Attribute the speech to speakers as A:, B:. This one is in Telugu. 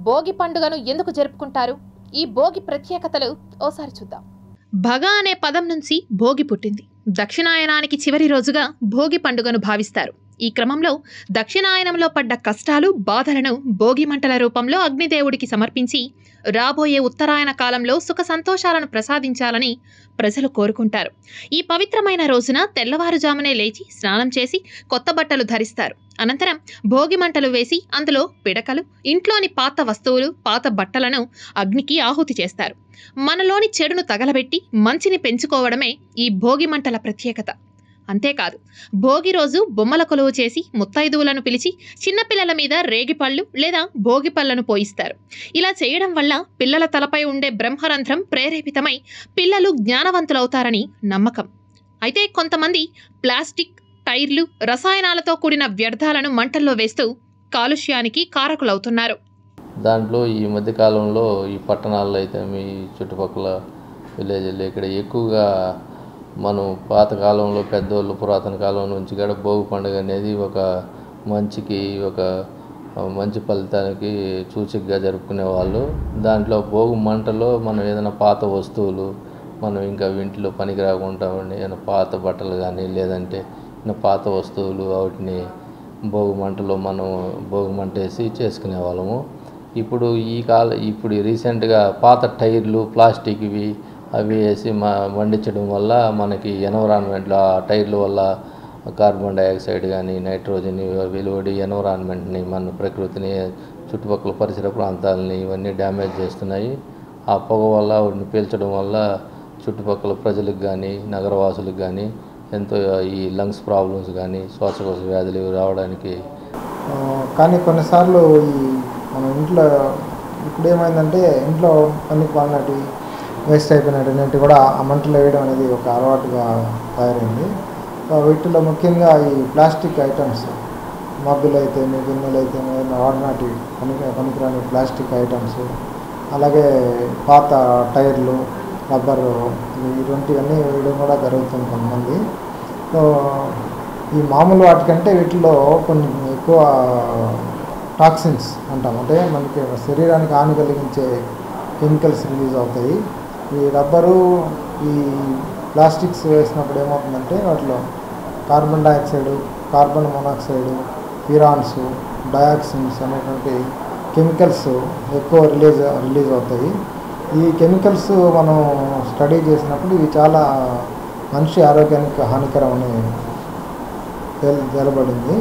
A: భోగి పండుగను ఎందుకు జరుపుకుంటారు? ఈ భోగి ప్రత్యేకతలు ఓసారి చూద్దాం. భగ అనే పదం నుంచి భోగి పుట్టింది. దక్షిణాయనానికి చివరి రోజుగా భోగి పండుగను భావిస్తారు. ఈ క్రమంలో దక్షిణాయనంలో పడ్డ కష్టాలు బాధలను భోగి మంటల రూపంలో అగ్నిదేవుడికి సమర్పించి రాబోయే ఉత్తరాయణ కాలంలో సుఖ సంతోషాలను ప్రసాదించాలని ప్రజలు కోరుకుంటారు. ఈ పవిత్రమైన రోజున తెల్లవారుజామునే లేచి స్నానం చేసి కొత్త బట్టలు ధరిస్తారు. అనంతరం భోగి మంటలు వేసి అందులో పిడకలు ఇంట్లోని పాత వస్తువులు పాత బట్టలను అగ్నికి ఆహుతి చేస్తారు. మనలోని చెడును తగలబెట్టి మంచిని పెంచుకోవడమే ఈ భోగి మంటల ప్రత్యేకత. అంతేకాదు. భోగి రోజు బొమ్మల కొలువు చేసి ముత్తైదువులను పిలిచి చిన్నపిల్లల మీద రేగిపళ్ళు లేదా భోగి పళ్ళను పోయిస్తారు. ఇలా చేయడం వల్ల పిల్లల తలపై ఉండే బ్రహ్మరంధ్రం ప్రేరేపితమై పిల్లలు జ్ఞానవంతులవుతారని నమ్మకం. అయితే కొంతమంది ప్లాస్టిక్ టైర్లు రసాయనాలతో కూడిన వ్యర్థాలను మంటల్లో వేస్తూ కాలుష్యానికి కారకులవుతున్నారు.
B: దాంట్లో ఈ మధ్యకాలంలో ఈ పట్టణాల్లో అయితే మీ చుట్టుపక్కల విలేజ్లో ఇక్కడ ఎక్కువగా మనం పాతకాలంలో పెద్దోళ్ళు పురాతన కాలం నుంచి కూడా భోగి పండుగ అనేది ఒక మంచికి ఒక మంచి ఫలితానికి సూచికగా జరుపుకునే వాళ్ళు. దాంట్లో భోగి మంటలో మనం ఏదైనా పాత వస్తువులు మనం ఇంకా ఇంట్లో పనికి రాకుండా ఏదైనా పాత బట్టలు కానీ లేదంటే పాత వస్తువులు వాటిని భోగి మంటలో మనం భోగి మంట వేసి చేసుకునే వాళ్ళము. ఇప్పుడు ఈ కాల ఇప్పుడు రీసెంట్గా పాత టైర్లు ప్లాస్టిక్వి అవి వేసి మా మండించడం వల్ల మనకి ఎన్విరాన్మెంట్లో ఆ టైర్ల వల్ల కార్బన్ డైఆక్సైడ్ కానీ నైట్రోజన్ వెలువడి ఎన్విరాన్మెంట్ని మన ప్రకృతిని చుట్టుపక్కల పరిసర ప్రాంతాలని ఇవన్నీ డ్యామేజ్ చేస్తున్నాయి. ఆ పొగ వల్ల వాటిని పీల్చడం వల్ల చుట్టుపక్కల ప్రజలకు కానీ నగరవాసులకు కానీ ఎంతో ఈ లంగ్స్ ప్రాబ్లమ్స్ కానీ శ్వాసకోశ వ్యాధులు రావడానికి
C: కానీ కొన్నిసార్లు ఈ మన ఇంట్లో ఇప్పుడు ఏమైందంటే ఇంట్లో పనికి పాలినటి వేస్ట్ అయిపోయినటువంటి కూడా ఆ మంటలు వేయడం అనేది ఒక అలవాటుగా తయారైంది. వీటిలో ముఖ్యంగా ఈ ప్లాస్టిక్ ఐటమ్స్ మబ్బులు అయితేమి గిన్నెలు అయితే వాడినాటి పనికి పనికిరాని ప్లాస్టిక్ ఐటమ్స్ అలాగే పాత టైర్లు రబ్బరు ఇటువంటివన్నీ వేయడం కూడా జరుగుతుంది కొంతమంది. సో ఈ మామూలు వాటికంటే వీటిలో కొన్ని ఎక్కువ టాక్సిన్స్ అంటాం. అంటే మనకి శరీరానికి హాని కలిగించే కెమికల్స్ రిలీజ్ అవుతాయి. ఈ రబ్బరు ఈ ప్లాస్టిక్స్ వేసినప్పుడు ఏమవుతుందంటే వాటిలో carbon dioxide carbon monoxide furans dioxins అనేటువంటి కెమికల్స్ ఎక్కువ రిలీజ్ రిలీజ్ అవుతాయి. ఈ కెమికల్స్ మనం స్టడీ చేసినప్పుడు ఇవి చాలా మనిషి ఆరోగ్యానికి హానికరం అని తేల్ తేలబడింది.